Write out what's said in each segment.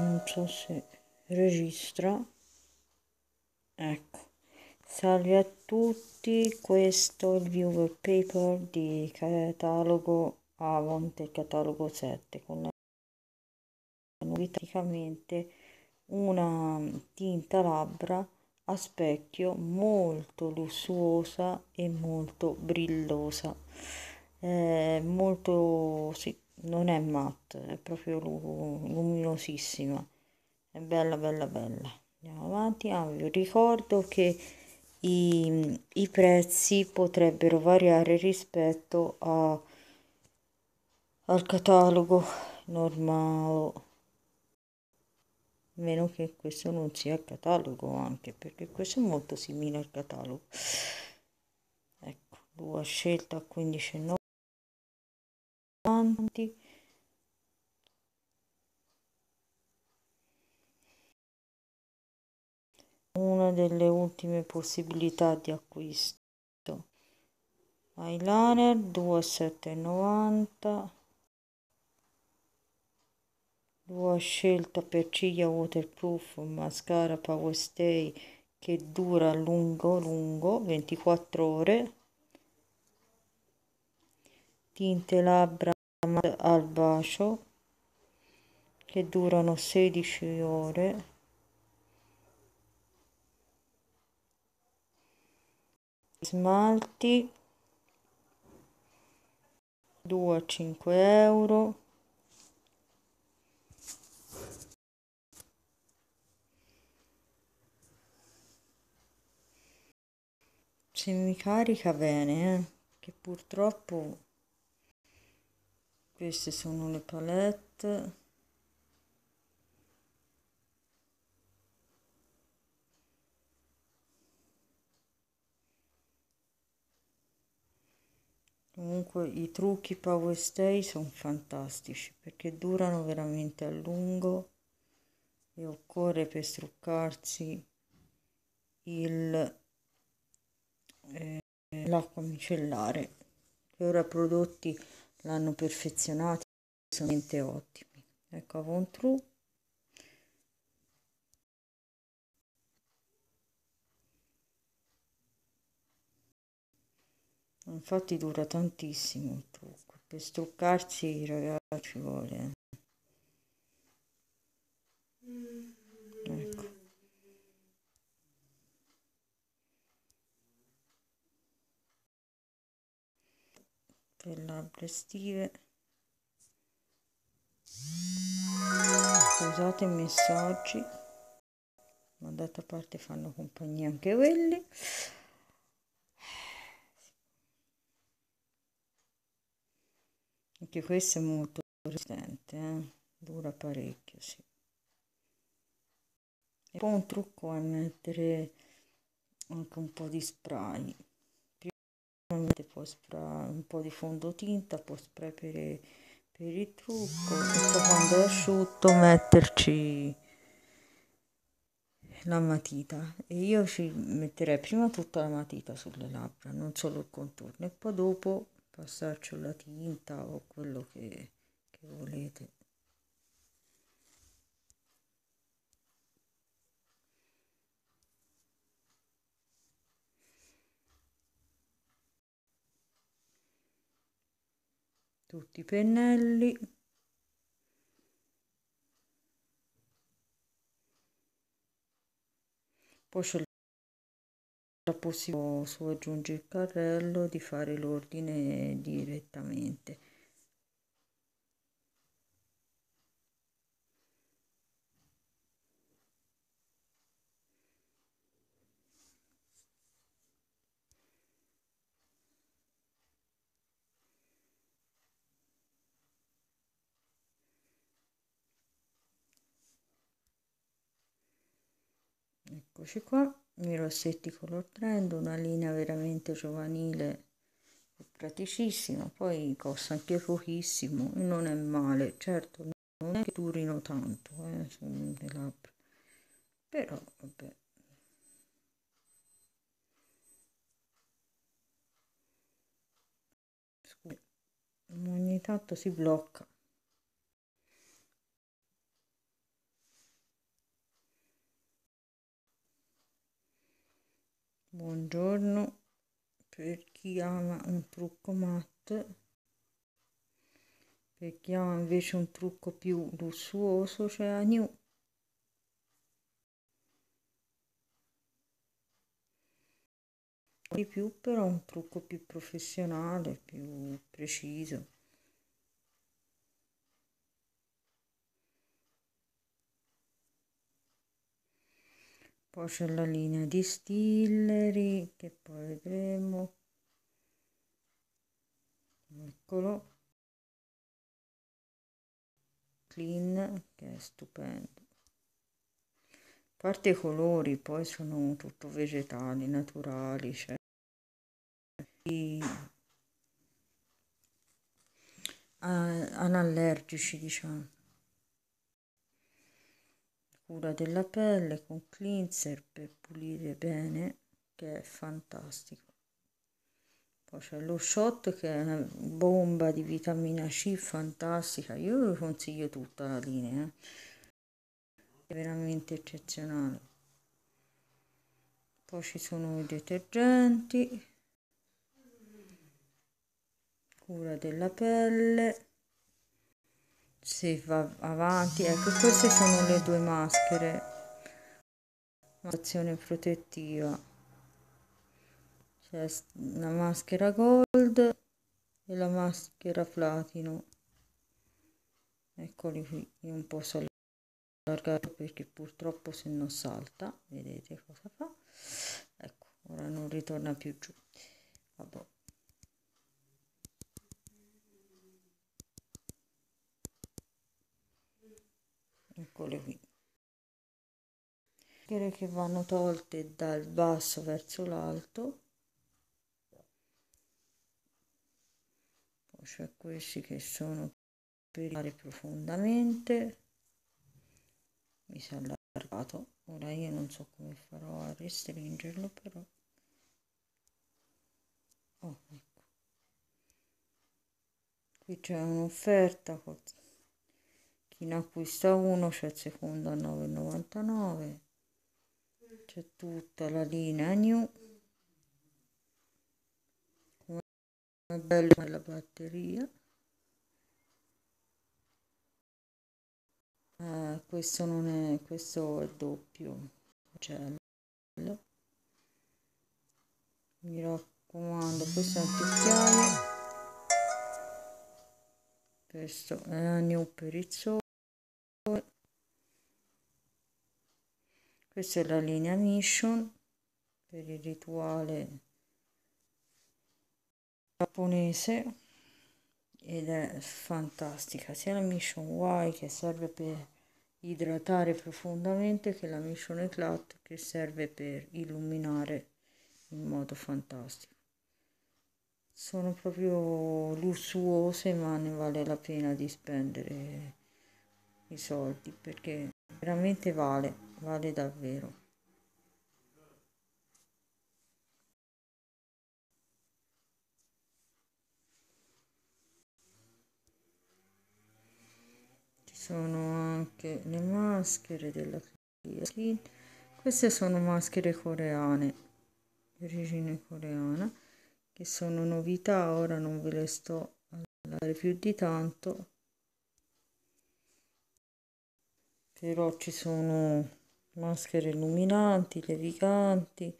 non so se registra. Ecco. Salve a tutti questo è il viewer paper di catalogo Avon del catalogo 7 con la novità praticamente una tinta labbra a specchio molto lussuosa e molto brillosa. Eh, molto sì non è matte è proprio luminosissima. È bella bella bella. Andiamo avanti. Ah, vi ricordo che i, i prezzi potrebbero variare rispetto a, al catalogo normale. Meno che questo non sia il catalogo anche perché questo è molto simile al catalogo. Ecco lui ha scelto a 15,90 una delle ultime possibilità di acquisto. Eyeliner 2,790 L'ho scelta per ciglia waterproof mascara power stay che dura lungo lungo 24 ore. Tinte labbra al bacio che durano 16 ore smalti 2 a 5 euro se mi carica bene eh? che purtroppo queste sono le palette. Comunque i trucchi power stay sono fantastici perché durano veramente a lungo e occorre per struccarsi il eh, l'acqua micellare. Ora prodotti l'hanno perfezionati sono veramente ottimi. Ecco Avon True infatti dura tantissimo il trucco. Per struccarsi ragazzi ci vuole ecco per labbra estive. Scusate i messaggi. Ma d'altra parte fanno compagnia anche quelli. Anche questo è molto resistente eh? dura parecchio sì. E poi un trucco è mettere anche un po' di spray poi spray un po' di fondotinta poi spray per, per il trucco e quando è asciutto metterci la matita. E io ci metterei prima tutta la matita sulle labbra non solo il contorno e poi dopo passarci la tinta o quello che, che volete tutti i pennelli. Poi c'è la possibilità su aggiungi il carrello di fare l'ordine direttamente eccoci qua i rossetti color trend una linea veramente giovanile praticissima poi costa anche pochissimo non è male. Certo non è che durino tanto eh, le labbra. Però vabbè. Ogni tanto si blocca buongiorno per chi ama un trucco matte per chi ama invece un trucco più lussuoso c'è la New di più però un trucco più professionale più preciso poi c'è la linea di Stillery che poi vedremo. Eccolo. Clean che è stupendo. A parte i colori poi sono tutto vegetali naturali cioè. Anallergici diciamo cura della pelle con cleanser per pulire bene che è fantastico. Poi c'è lo shot che è una bomba di vitamina C fantastica. Io vi consiglio tutta la linea eh. è veramente eccezionale. Poi ci sono i detergenti cura della pelle si va avanti. Ecco queste sono le due maschere. Azione protettiva. C'è la maschera gold e la maschera platino. Eccoli qui io un po' so allargato perché purtroppo se no salta. Vedete cosa fa? Ecco ora non ritorna più giù. Vabbè eccole qui. Che vanno tolte dal basso verso l'alto. Poi c'è questi che sono per fare profondamente. Mi si è allargato. Ora io non so come farò a restringerlo però. Oh, ecco. qui c'è un'offerta chi acquista uno c'è il secondo a 9,99 c'è tutta la linea new. Come è bella la batteria. Eh, questo non è questo è doppio. Uccello mi raccomando questo è un cucchiaio questo è la new per il sole questa è la linea mission per il rituale giapponese ed è fantastica sia la mission Y che serve per idratare profondamente che la mission eclat che serve per illuminare in modo fantastico. Sono proprio lussuose ma ne vale la pena di spendere i soldi perché veramente vale, vale davvero. Ci sono anche le maschere della Skin. Queste sono maschere coreane, di origine coreana, che sono novità, ora non ve le sto a dare più di tanto però ci sono maschere illuminanti, leviganti,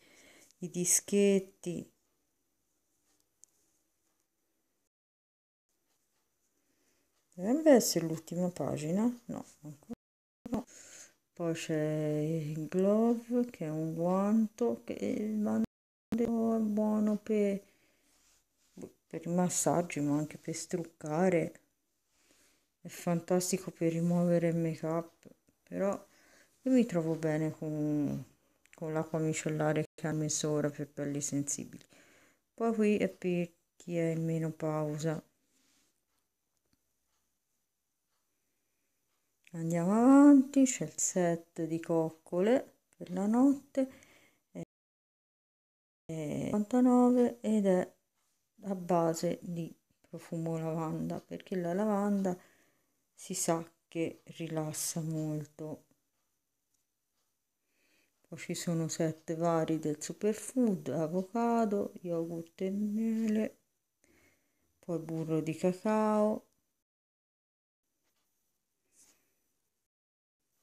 i dischetti. Dovrebbe essere l'ultima pagina? No, ancora no. Poi c'è il glove che è un guanto che è buono per, per i massaggi ma anche per struccare. È fantastico per rimuovere il make up però io mi trovo bene con, con l'acqua micellare che ha messo ora per pelli sensibili. Poi qui è per chi è in menopausa. Andiamo avanti c'è il set di coccole per la notte. È 59 ed è a base di profumo lavanda perché la lavanda si sa che rilassa molto Poi ci sono sette vari del superfood, avocado, yogurt e miele, poi burro di cacao,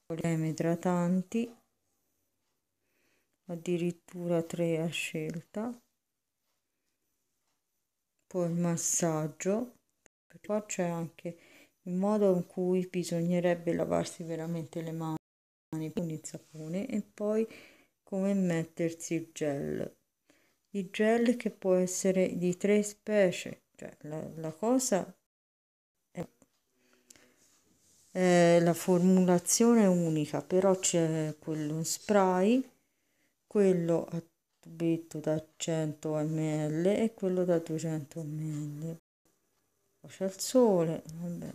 creme idratanti, addirittura tre a scelta, poi il massaggio, qua c'è anche il modo in cui bisognerebbe lavarsi veramente le mani con il sapone e poi come mettersi il gel. Il gel che può essere di tre specie, cioè la, la cosa eh, la formulazione è unica, però c'è quello spray, quello a tubetto da 100 ml e quello da 200 ml. C'è il sole, vabbè.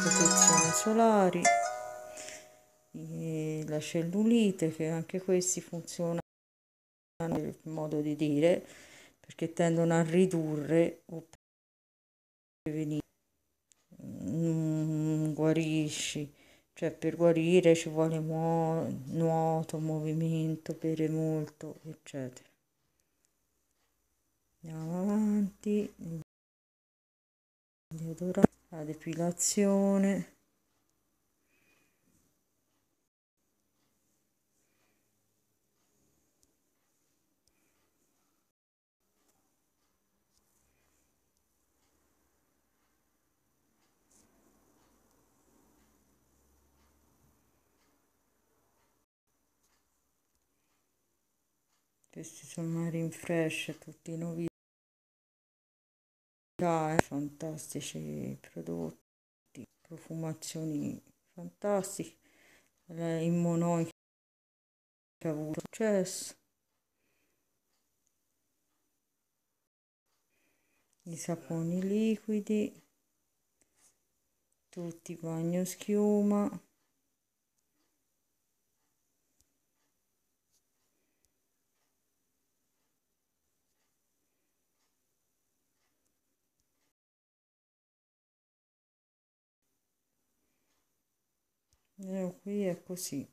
protezioni solari, la cellulite, che anche questi funzionano il modo di dire, perché tendono a ridurre o prevenire guarisci, cioè per guarire ci vuole muo- nuoto, movimento, bere molto, eccetera. Andiamo avanti, la depilazione. Questi sono Marine Fresh tutti nuovi eh, fantastici prodotti profumazioni fantastiche. Il Monoi che ha avuto successo. I saponi liquidi tutti bagno schiuma eh, qui è così.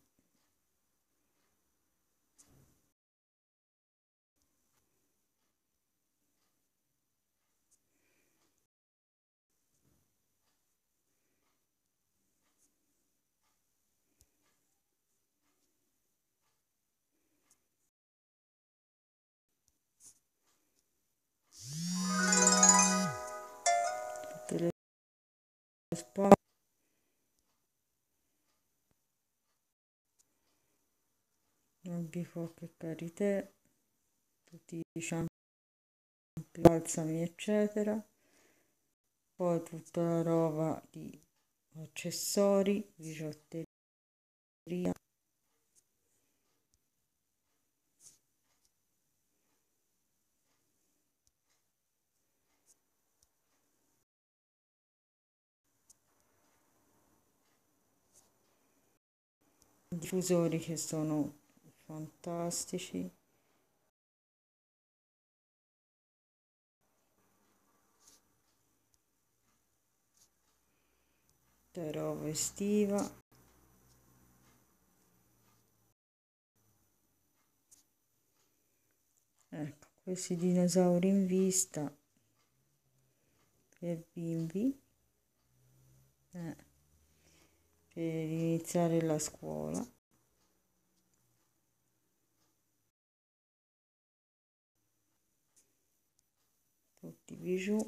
Tutte le albicocca e karité tutti i shampoo balsami eccetera. Poi tutta la roba di accessori bigiotteria. Diffusori che sono fantastici. Roba estiva. Ecco questi dinosauri in vista. Per bimbi. Eh, per iniziare la scuola tutti bijou.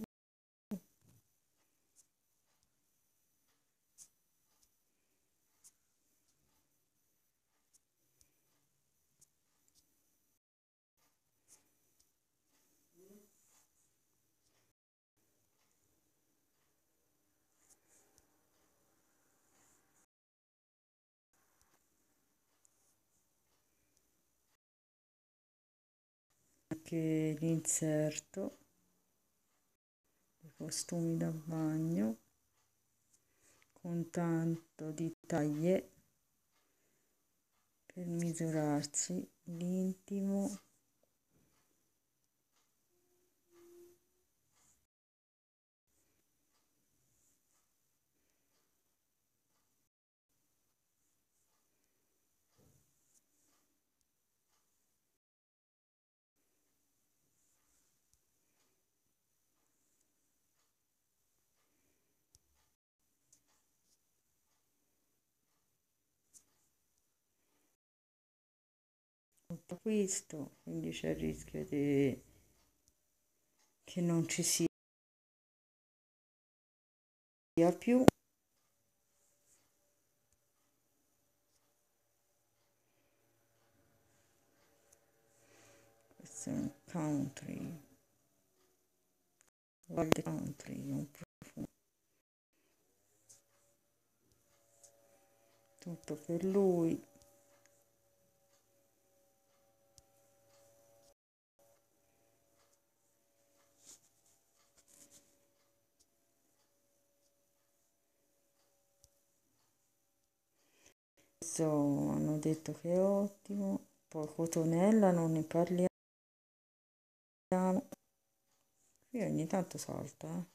Anche l'inserto costumi da bagno con tanto di taglie per misurarsi l'intimo acquisto quindi c'è il rischio di... che non ci sia più. Questo è un country. Wild country un profumo. Tutto per lui questo hanno detto che è ottimo poi cotonella non ne parliamo qui ogni tanto salta eh.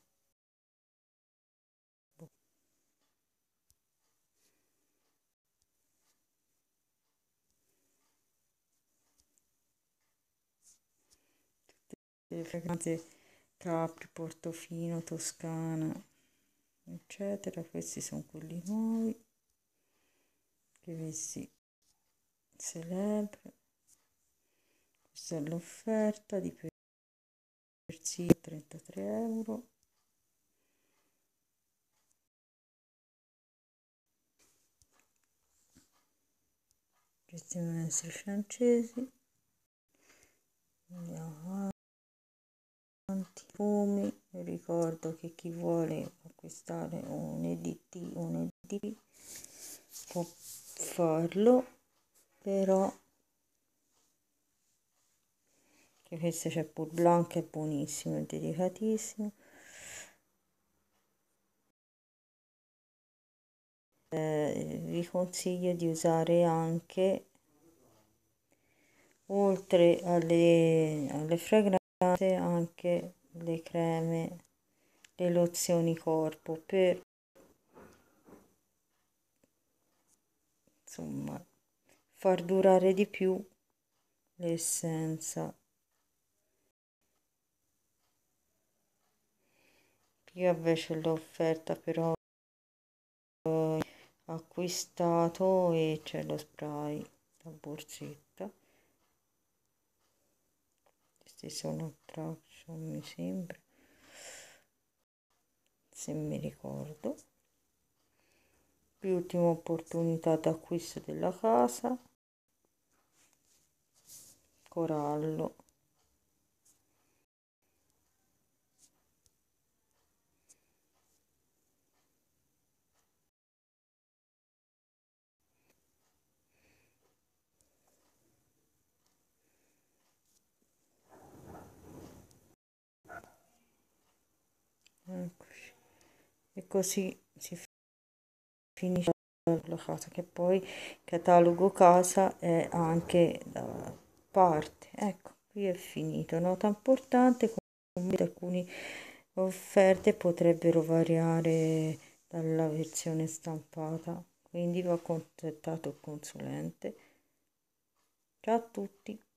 le fragranze Capri, Portofino, Toscana, eccetera. Questi sono quelli nuovi che vi si. Questa è l'offerta di Persia 33 euro. Questi maestri francesi. Andiamo avanti. Fumi. Ricordo che chi vuole acquistare un EDT, un EDT può farlo però che questo c'è pur blanc è buonissimo è delicatissimo eh, vi consiglio di usare anche oltre alle, alle fragranze anche le creme le lozioni corpo per insomma far durare di più l'essenza. Io invece l'ho offerta però acquistato e c'è lo spray da borsetta. Questi sono traction mi sembra se mi ricordo l'ultima opportunità d'acquisto della casa corallo Eccoci. E così si finisce la casa che poi catalogo casa è anche da parte. Ecco qui è finito. Nota importante come alcune offerte potrebbero variare dalla versione stampata. Quindi va contattato il consulente. Ciao a tutti